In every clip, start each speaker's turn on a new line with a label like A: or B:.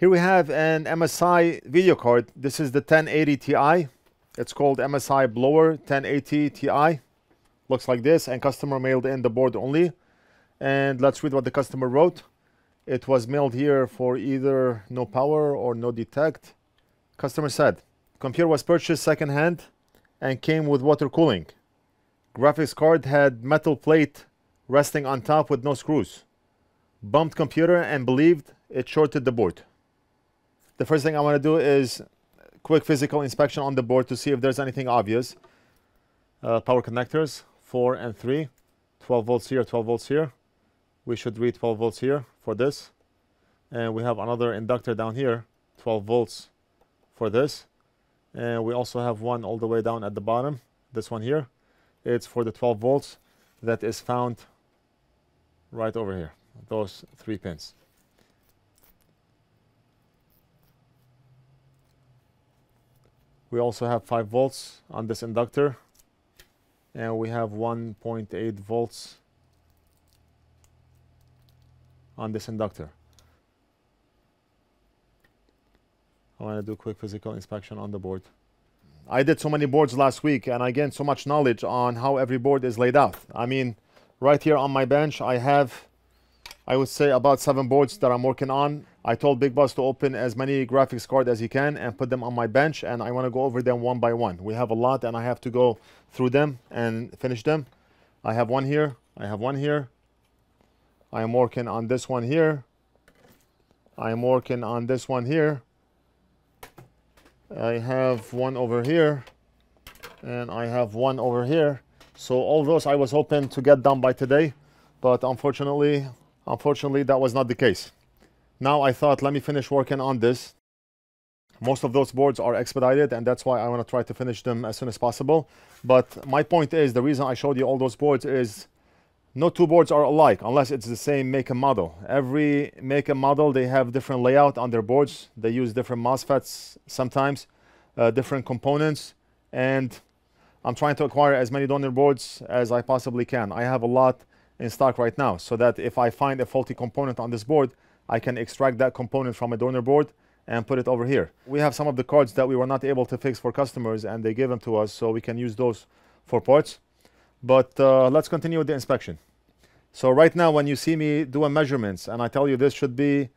A: Here we have an MSI video card. This is the 1080 Ti. It's called MSI Blower 1080 Ti. Looks like this and customer mailed in the board only. And let's read what the customer wrote. It was mailed here for either no power or no detect. Customer said, computer was purchased second-hand and came with water cooling. Graphics card had metal plate resting on top with no screws. Bumped computer and believed it shorted the board. The first thing I want to do is quick physical inspection on the board to see if there's anything obvious. Uh, power connectors, 4 and 3. 12 volts here, 12 volts here. We should read 12 volts here for this. And we have another inductor down here, 12 volts for this. And we also have one all the way down at the bottom, this one here. It's for the 12 volts that is found right over here, those three pins. We also have 5 volts on this inductor and we have 1.8 volts on this inductor. I want to do a quick physical inspection on the board. I did so many boards last week and I gained so much knowledge on how every board is laid out. I mean, right here on my bench, I have, I would say about seven boards that I'm working on. I told Big Boss to open as many graphics cards as he can and put them on my bench and I want to go over them one by one. We have a lot and I have to go through them and finish them. I have one here, I have one here. I am working on this one here. I am working on this one here. I have one over here and I have one over here. So all those I was hoping to get done by today, but unfortunately, unfortunately that was not the case. Now I thought, let me finish working on this. Most of those boards are expedited and that's why I want to try to finish them as soon as possible. But my point is, the reason I showed you all those boards is no two boards are alike unless it's the same make and model. Every make and model, they have different layout on their boards. They use different MOSFETs sometimes, uh, different components. And I'm trying to acquire as many donor boards as I possibly can. I have a lot in stock right now so that if I find a faulty component on this board, I can extract that component from a donor board and put it over here. We have some of the cards that we were not able to fix for customers and they gave them to us so we can use those for parts. But uh, let's continue with the inspection. So right now when you see me doing measurements and I tell you this should be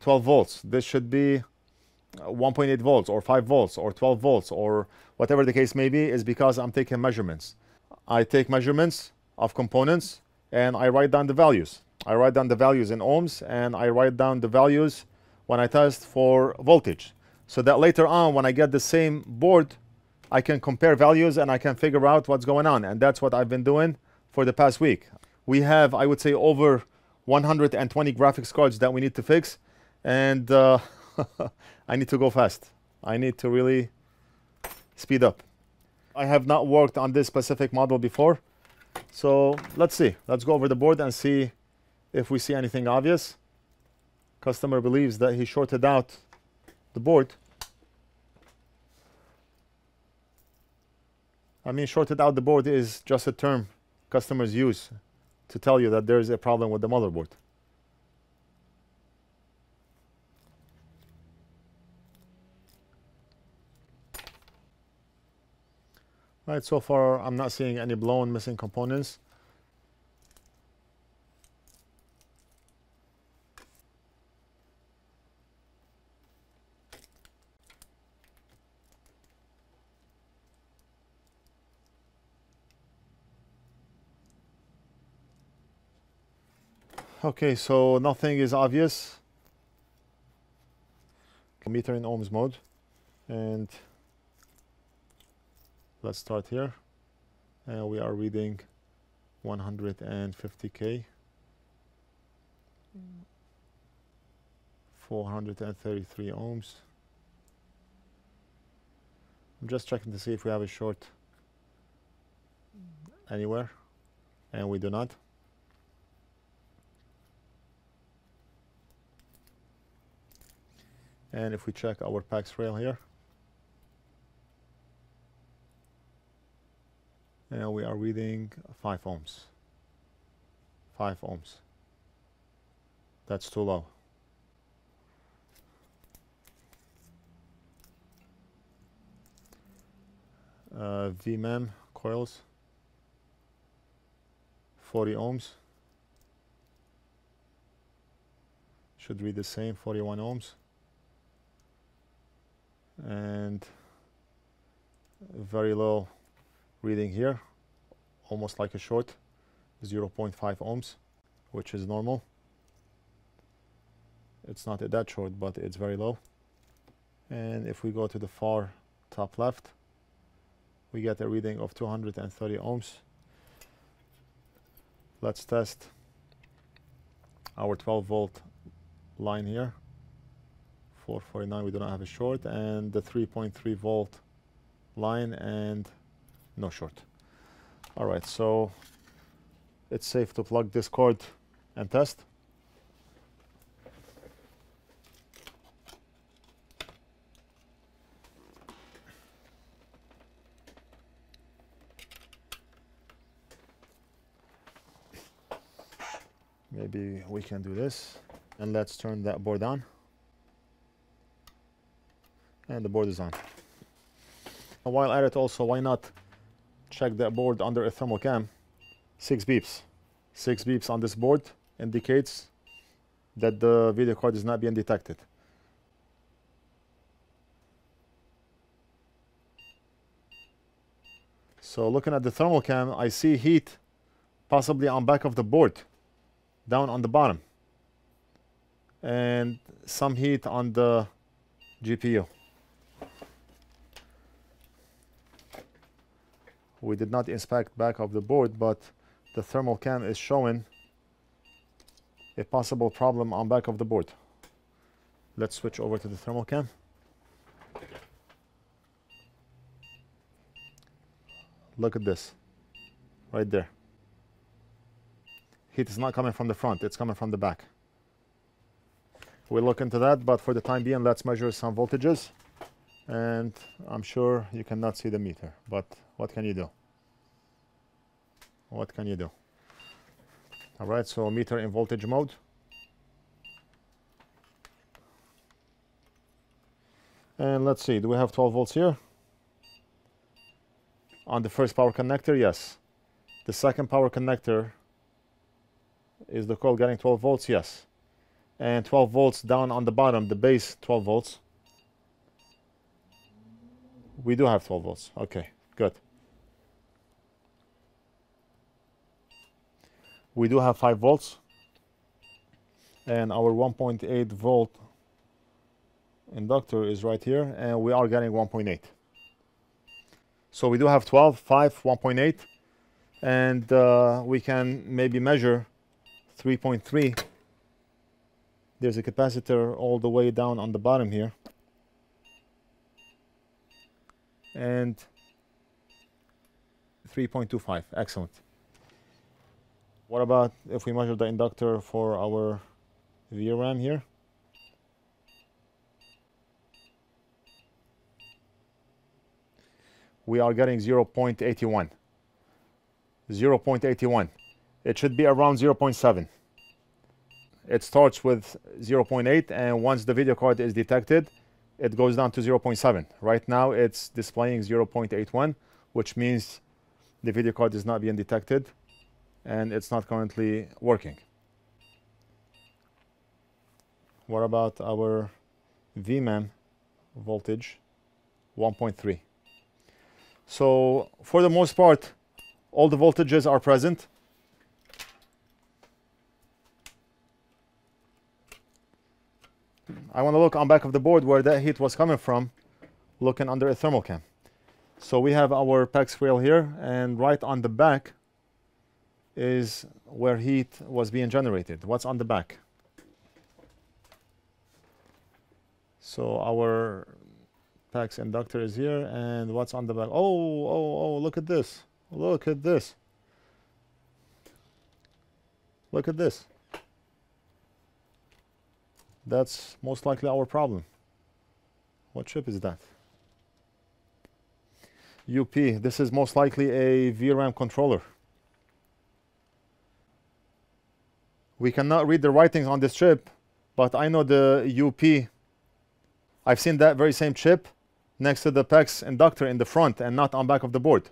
A: 12 volts, this should be uh, 1.8 volts or 5 volts or 12 volts or whatever the case may be is because I'm taking measurements. I take measurements of components and I write down the values. I write down the values in ohms and I write down the values when I test for voltage. So that later on when I get the same board, I can compare values and I can figure out what's going on. And that's what I've been doing for the past week. We have, I would say, over 120 graphics cards that we need to fix. And uh, I need to go fast. I need to really speed up. I have not worked on this specific model before. So let's see. Let's go over the board and see if we see anything obvious. Customer believes that he shorted out the board. I mean, shorted out the board is just a term customers use to tell you that there is a problem with the motherboard. Right, so far I'm not seeing any blown missing components. Okay, so nothing is obvious. Meter in ohms mode. And let's start here. And we are reading 150k. 433 ohms. I'm just checking to see if we have a short anywhere. And we do not. And if we check our PEX rail here, and we are reading 5 ohms. 5 ohms. That's too low. Uh, VMEM coils. 40 ohms. Should read the same 41 ohms. And very low reading here almost like a short 0.5 ohms which is normal. It's not that short but it's very low. And if we go to the far top left we get a reading of 230 ohms. Let's test our 12 volt line here. 449 we do not have a short. And the 3.3 volt line and no short. All right so it's safe to plug this cord and test. Maybe we can do this and let's turn that board on. And the board is on. While at it also why not check that board under a thermal cam. Six beeps. Six beeps on this board indicates that the video card is not being detected. So looking at the thermal cam I see heat possibly on back of the board down on the bottom and some heat on the GPU. We did not inspect back of the board, but the thermal cam is showing a possible problem on back of the board. Let's switch over to the thermal cam. Look at this, right there heat is not coming from the front, it's coming from the back. We'll look into that, but for the time being, let's measure some voltages. And I'm sure you cannot see the meter, but what can you do? What can you do? All right, so meter in voltage mode. And let's see, do we have 12 volts here? On the first power connector, yes. The second power connector is the coil getting 12 volts? Yes. And 12 volts down on the bottom, the base 12 volts. We do have 12 volts. Okay, good. We do have 5 volts. And our 1.8 volt inductor is right here. And we are getting 1.8. So we do have 12, 5, 1.8. And uh, we can maybe measure 3.3 there's a capacitor all the way down on the bottom here and 3.25 excellent what about if we measure the inductor for our VRAM here? We are getting 0.81 0.81 it should be around 0.7 it starts with 0.8 and once the video card is detected it goes down to 0.7 right now it's displaying 0.81 which means the video card is not being detected and it's not currently working. What about our VMEM voltage? 1.3 so for the most part all the voltages are present. I want to look on back of the board where that heat was coming from, looking under a thermal cam. So we have our PEX rail here, and right on the back is where heat was being generated. What's on the back? So our PEX inductor is here, and what's on the back? Oh, oh, oh, look at this. Look at this. Look at this. That's most likely our problem. What chip is that? UP. This is most likely a VRAM controller. We cannot read the writings on this chip, but I know the UP. I've seen that very same chip next to the PEX inductor in the front and not on back of the board.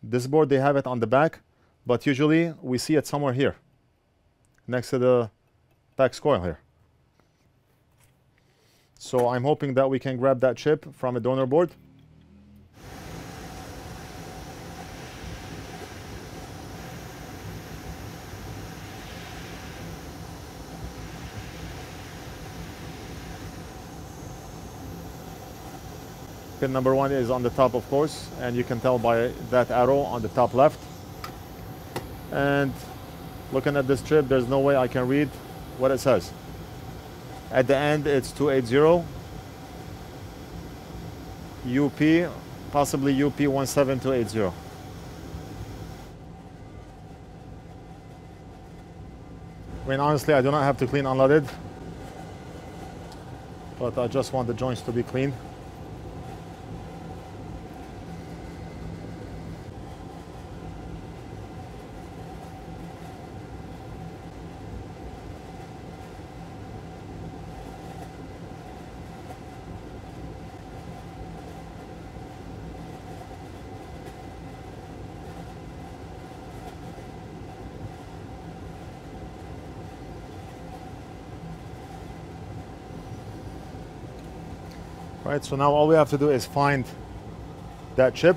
A: This board, they have it on the back, but usually we see it somewhere here, next to the PEX coil here. So I'm hoping that we can grab that chip from a donor board. Pin number one is on the top, of course, and you can tell by that arrow on the top left. And looking at this strip, there's no way I can read what it says. At the end, it's 280 UP, possibly UP17280. I mean, honestly, I do not have to clean unloaded, but I just want the joints to be clean. Right, so now all we have to do is find that chip.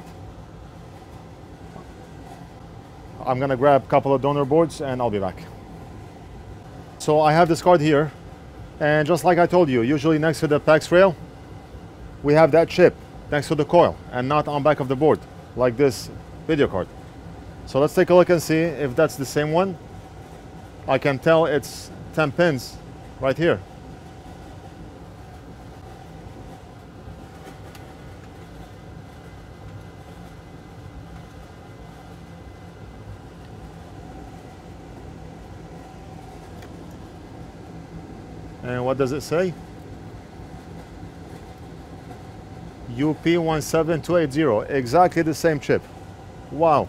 A: I'm gonna grab a couple of donor boards and I'll be back. So I have this card here and just like I told you, usually next to the PEX rail, we have that chip next to the coil and not on back of the board like this video card. So let's take a look and see if that's the same one. I can tell it's 10 pins right here. And what does it say? UP17280, exactly the same chip. Wow,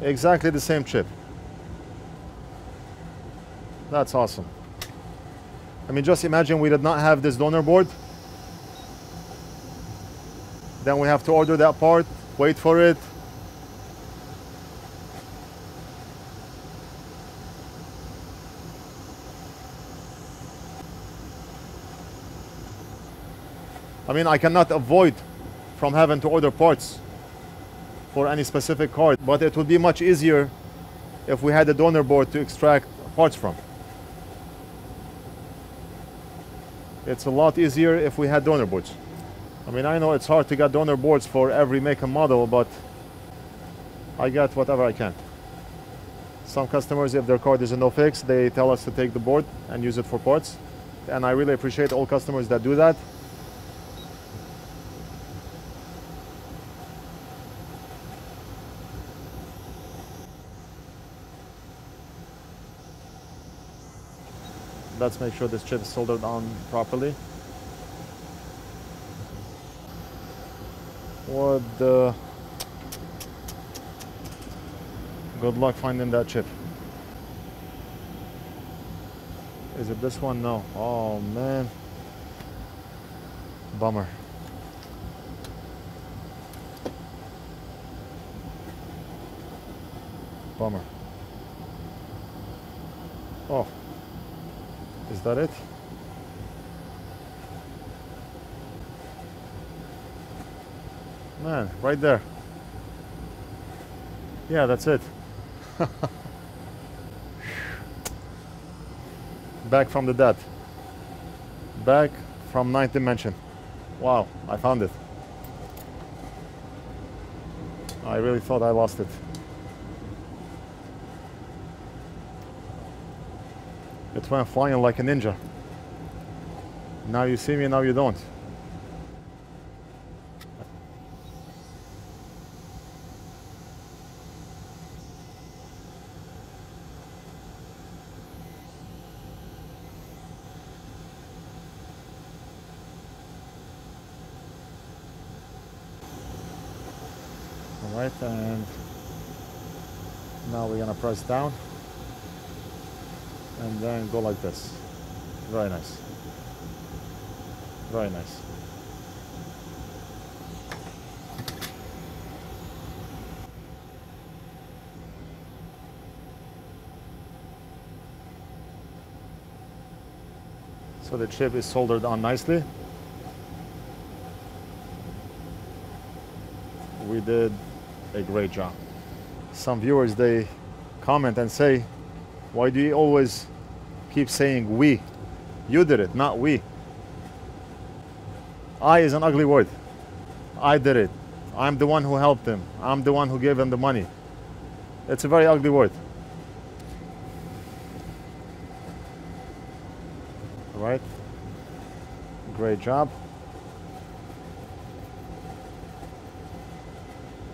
A: exactly the same chip. That's awesome. I mean, just imagine we did not have this donor board. Then we have to order that part, wait for it, I mean, I cannot avoid from having to order parts for any specific card, but it would be much easier if we had a donor board to extract parts from. It's a lot easier if we had donor boards. I mean, I know it's hard to get donor boards for every make and model, but I get whatever I can. Some customers, if their card is a no fix, they tell us to take the board and use it for parts. And I really appreciate all customers that do that. Let's make sure this chip is soldered on properly. What the... Good luck finding that chip. Is it this one? No. Oh man. Bummer. Bummer. Oh, is that it? Man, right there. Yeah, that's it. Back from the dead. Back from ninth dimension. Wow, I found it. I really thought I lost it. It went flying like a ninja. Now you see me, now you don't. All right, and now we're gonna press down and then go like this. Very nice. Very nice. So the chip is soldered on nicely. We did a great job. Some viewers, they comment and say, why do you always keep saying we? You did it, not we. I is an ugly word. I did it. I'm the one who helped him. I'm the one who gave him the money. It's a very ugly word. All right? Great job.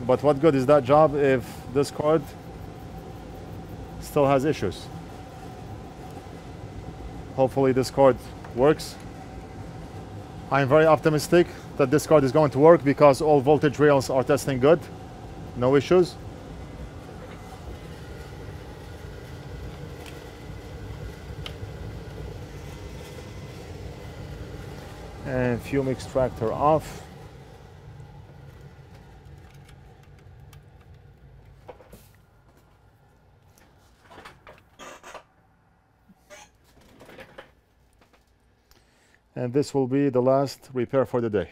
A: But what good is that job if this card still has issues? Hopefully this card works. I'm very optimistic that this card is going to work because all voltage rails are testing good. No issues. And fume extractor off. And this will be the last repair for the day.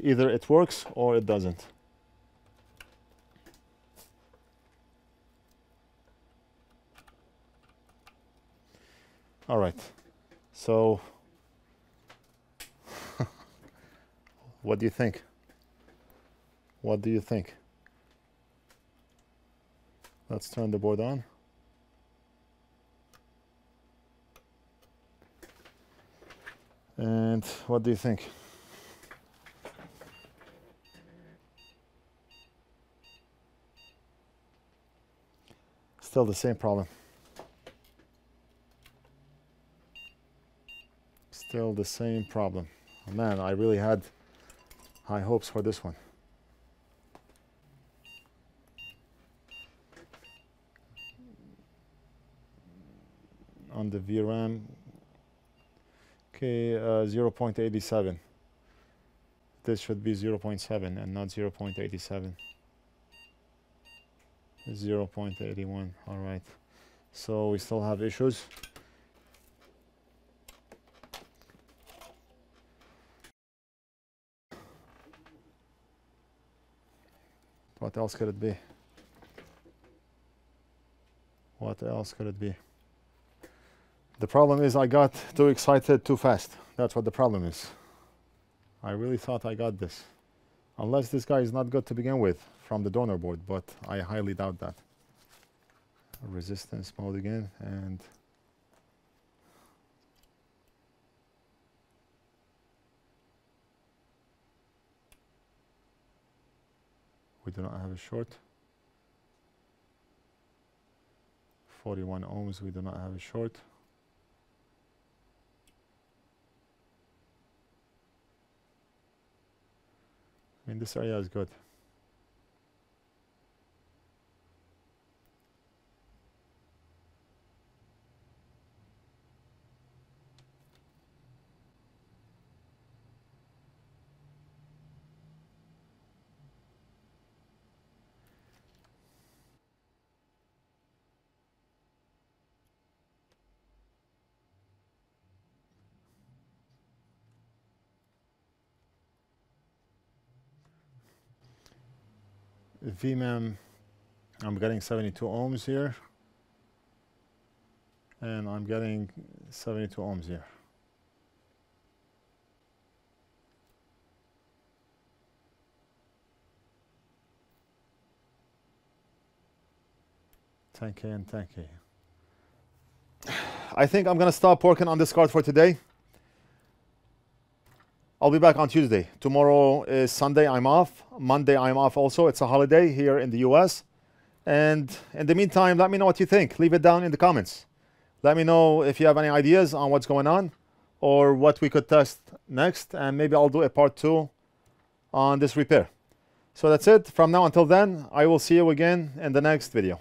A: Either it works or it doesn't. All right, so what do you think? What do you think? Let's turn the board on. And what do you think? Still the same problem. Still the same problem. Oh, man, I really had high hopes for this one. On the VRAM, Okay, uh, 0.87. This should be 0.7 and not 0.87. 0.81, all right. So we still have issues. What else could it be? What else could it be? The problem is I got too excited too fast. That's what the problem is. I really thought I got this. Unless this guy is not good to begin with from the donor board, but I highly doubt that. Resistance mode again and we do not have a short. 41 ohms, we do not have a short. I mean, this area is good. VMEM, I'm getting 72 ohms here. And I'm getting 72 ohms here. Ten K and ten K. I think I'm gonna stop working on this card for today. I'll be back on Tuesday. Tomorrow is Sunday, I'm off. Monday, I'm off also. It's a holiday here in the US. And in the meantime, let me know what you think. Leave it down in the comments. Let me know if you have any ideas on what's going on or what we could test next. And maybe I'll do a part two on this repair. So that's it. From now until then, I will see you again in the next video.